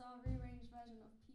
our rearranged version of